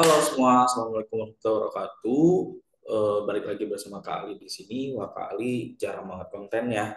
Halo semua, Assalamualaikum warahmatullahi wabarakatuh. Eh, balik lagi bersama Kak Ali di sini. Wah, Kak Ali jarang banget konten ya,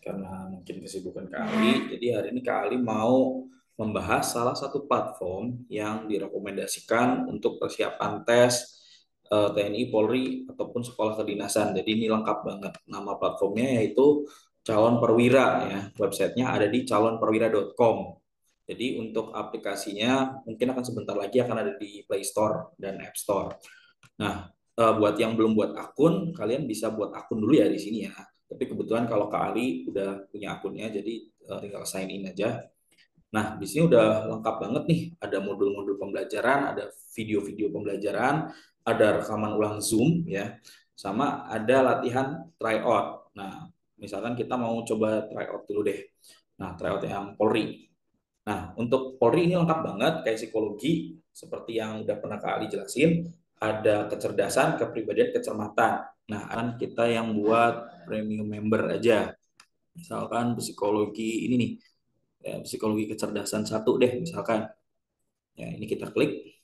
karena mungkin kesibukan Kak Ali. Jadi hari ini Kak Ali mau membahas salah satu platform yang direkomendasikan untuk persiapan tes eh, TNI, Polri, ataupun sekolah kedinasan. Jadi ini lengkap banget. Nama platformnya yaitu Calon Perwira ya. Websitenya ada di calonperwira.com. Jadi untuk aplikasinya mungkin akan sebentar lagi akan ada di Play Store dan App Store. Nah, eh, buat yang belum buat akun, kalian bisa buat akun dulu ya di sini ya. Tapi kebetulan kalau Kak Ali udah punya akunnya, jadi eh, tinggal sign in aja. Nah, di sini udah lengkap banget nih. Ada modul-modul pembelajaran, ada video-video pembelajaran, ada rekaman ulang Zoom ya, sama ada latihan tryout. Nah, misalkan kita mau coba tryout dulu deh. Nah, tryout yang Polri. Nah, untuk Polri ini lengkap banget, kayak psikologi, seperti yang udah pernah Kak Ali jelasin, ada kecerdasan, kepribadian, kecermatan. Nah, kan kita yang buat premium member aja. Misalkan psikologi ini nih, ya, psikologi kecerdasan satu deh, misalkan. Ya, ini kita klik.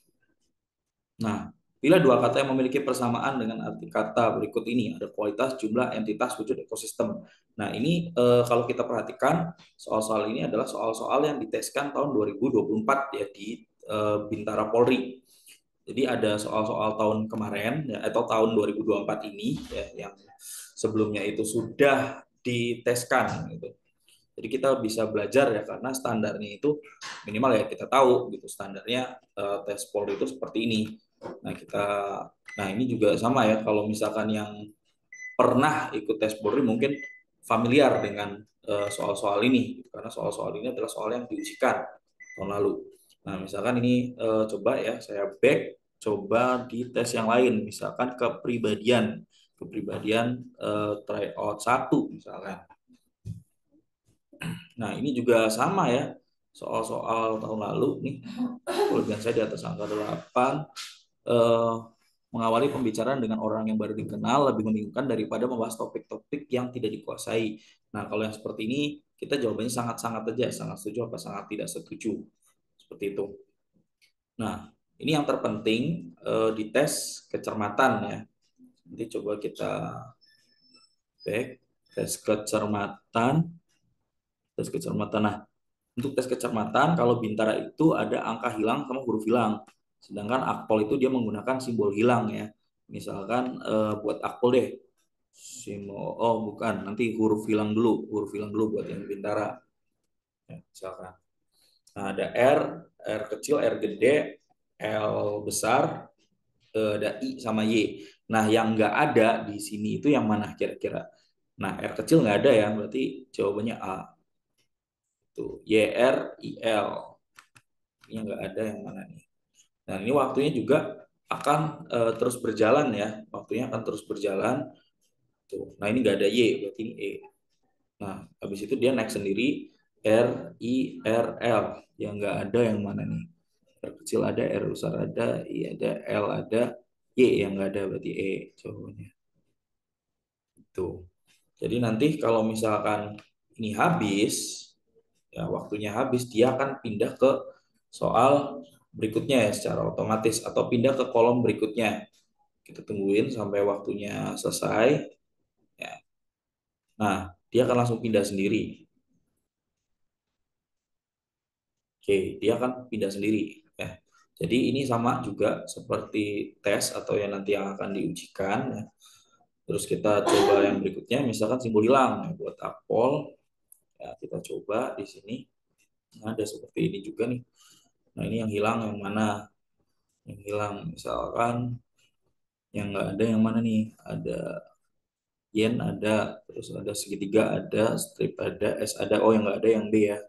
Nah, Bila dua kata yang memiliki persamaan dengan arti kata berikut ini, ada kualitas, jumlah, entitas, wujud, ekosistem. Nah, ini e, kalau kita perhatikan, soal-soal ini adalah soal-soal yang diteskan tahun 2024 ya di e, Bintara Polri. Jadi ada soal-soal tahun kemarin ya, atau tahun 2024 ini ya yang sebelumnya itu sudah diteskan gitu. Jadi kita bisa belajar ya karena standarnya itu minimal ya kita tahu gitu standarnya uh, tes Polri itu seperti ini. Nah, kita nah ini juga sama ya kalau misalkan yang pernah ikut tes Polri mungkin familiar dengan eh, soal-soal uh, ini karena soal-soal ini adalah soal yang diujikan tahun lalu. Nah, misalkan ini uh, coba ya saya back coba di tes yang lain misalkan kepribadian kepribadian uh, tryout satu misalkan. Nah, ini juga sama ya soal-soal tahun lalu nih. Kemudian saya di atas angka 8 uh, mengawali pembicaraan dengan orang yang baru dikenal lebih membingungkan daripada membahas topik-topik yang tidak dikuasai. Nah, kalau yang seperti ini, kita jawabannya sangat-sangat aja, sangat setuju apa sangat tidak setuju. Seperti itu. Nah, ini yang terpenting uh, di tes kecermatan ya. Nanti coba kita back tes kecermatan. Tes kecermatan. Nah, untuk tes kecermatan kalau bintara itu ada angka hilang sama huruf hilang. Sedangkan akpol itu dia menggunakan simbol hilang ya. Misalkan uh, buat akpol deh. Simbol oh bukan, nanti huruf hilang dulu, huruf hilang dulu buat yang bintara. Ya, misalkan. Nah, ada R, R kecil, R gede, L besar, uh, ada I sama Y. Nah, yang nggak ada di sini itu yang mana kira-kira? Nah, R kecil nggak ada ya, berarti jawabannya A. Tuh, Y, R, I, L. Ini nggak ada yang mana nih? Nah, ini waktunya juga akan uh, terus berjalan ya. Waktunya akan terus berjalan. Tuh. Nah, ini nggak ada Y, berarti ini E. Nah, habis itu dia naik sendiri R, I, R, L. Yang nggak ada yang mana nih? R kecil ada, R besar ada, I ada, L ada, Y yang nggak ada, berarti E jawabannya. Itu. Jadi nanti kalau misalkan ini habis, ya waktunya habis, dia akan pindah ke soal berikutnya ya secara otomatis atau pindah ke kolom berikutnya. Kita tungguin sampai waktunya selesai. Ya. Nah, dia akan langsung pindah sendiri. Oke, dia akan pindah sendiri. Ya. Jadi ini sama juga seperti tes atau yang nanti yang akan diujikan. Ya. Terus kita coba yang berikutnya, misalkan simbol hilang ya, buat akpol. Ya, kita coba di sini. Nah, ada seperti ini juga nih. Nah ini yang hilang yang mana? Yang hilang misalkan yang nggak ada yang mana nih? Ada yen ada, terus ada segitiga ada, strip ada, s ada. Oh yang nggak ada yang b ya,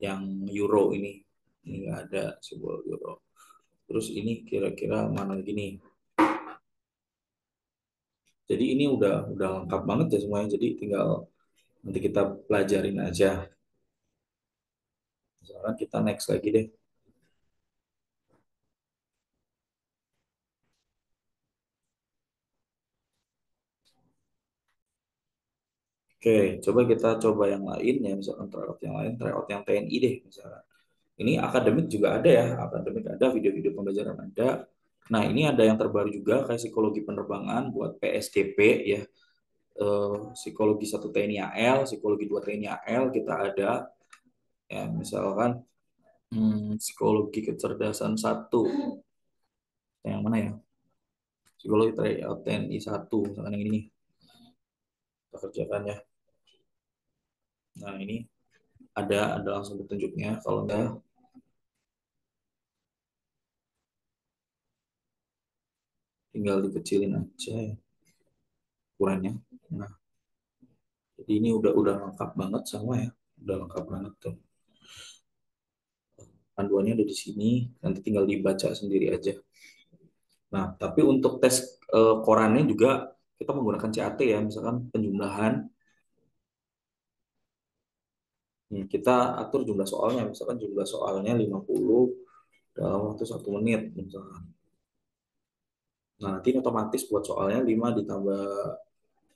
yang euro ini. Ini nggak ada simbol euro. Terus ini kira-kira mana gini? Jadi ini udah udah lengkap banget ya semuanya. Jadi tinggal nanti kita pelajarin aja. Misalkan kita next lagi deh. Oke, coba kita coba yang lain ya, misalkan tryout yang lain, tryout yang TNI deh misalkan. Ini akademik juga ada ya, akademik ada, video-video pembelajaran ada. Nah, ini ada yang terbaru juga kayak psikologi penerbangan buat PSDP ya. Eh, psikologi 1 TNI AL, psikologi 2 TNI AL kita ada. Ya, misalkan hmm, psikologi kecerdasan 1. Yang mana ya? Psikologi TNI 1, misalkan yang ini. Kita kerjakan ya. Nah, ini ada ada langsung petunjuknya. Kalau enggak tinggal dikecilin aja ya ukurannya. Nah jadi ini udah udah lengkap banget sama ya. Udah lengkap banget tuh. Panduannya ada di sini nanti tinggal dibaca sendiri aja. Nah tapi untuk tes uh, korannya juga kita menggunakan CAT ya. Misalkan penjumlahan Hmm, kita atur jumlah soalnya, misalkan jumlah soalnya 50 dalam waktu satu menit, misalkan. Nah, nanti otomatis buat soalnya 5 ditambah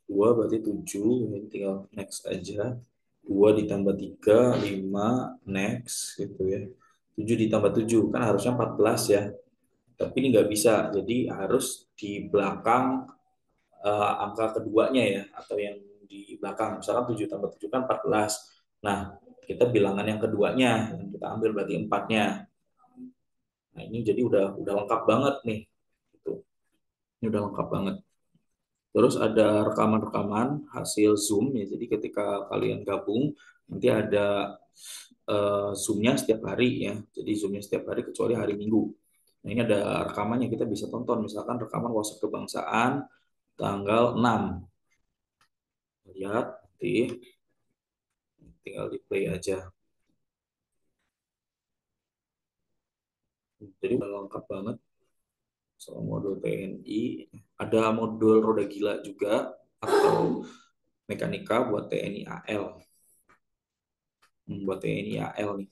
2 berarti 7, ini tinggal next aja. 2 ditambah 3, 5, next, gitu ya. 7 ditambah 7, kan harusnya 14 ya. Tapi ini nggak bisa, jadi harus di belakang uh, angka keduanya ya, atau yang di belakang. Misalkan 7 tambah 7 kan 14. Nah, kita bilangan yang keduanya yang kita ambil berarti empatnya. Nah ini jadi udah udah lengkap banget nih gitu. ini udah lengkap banget. Terus ada rekaman-rekaman hasil zoom ya jadi ketika kalian gabung nanti ada uh, zoomnya setiap hari ya. Jadi zoomnya setiap hari kecuali hari minggu. Nah ini ada rekamannya kita bisa tonton. Misalkan rekaman WhatsApp kebangsaan tanggal 6 lihat nanti tinggal di play aja. Jadi udah lengkap banget. Soal modul TNI ada modul roda gila juga atau mekanika buat TNI AL hmm, buat TNI AL nih.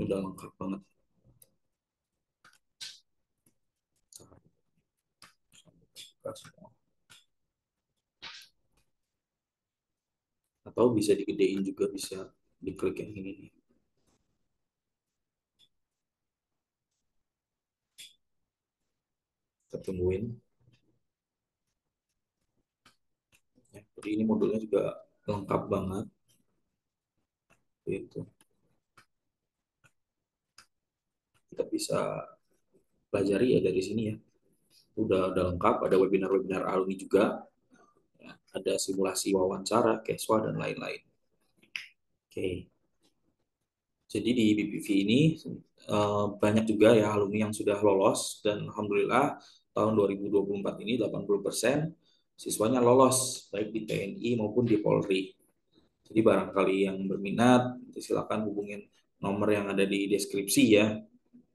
Udah lengkap banget atau bisa digedein juga bisa diklik yang ini nih. Kita tungguin ya, jadi ini modulnya juga lengkap banget. Itu kita bisa pelajari ya dari sini ya. Udah udah lengkap ada webinar-webinar alumni juga ada simulasi wawancara, keswa, dan lain-lain. Oke. Jadi di BPV ini eh, banyak juga ya alumni yang sudah lolos dan alhamdulillah tahun 2024 ini 80% siswanya lolos baik di TNI maupun di Polri. Jadi barangkali yang berminat silakan hubungin nomor yang ada di deskripsi ya.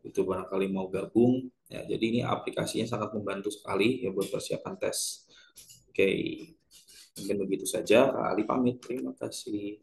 Itu barangkali mau gabung ya. Jadi ini aplikasinya sangat membantu sekali ya buat persiapan tes. Oke. Mungkin begitu saja, Kak Ali pamit. Terima kasih.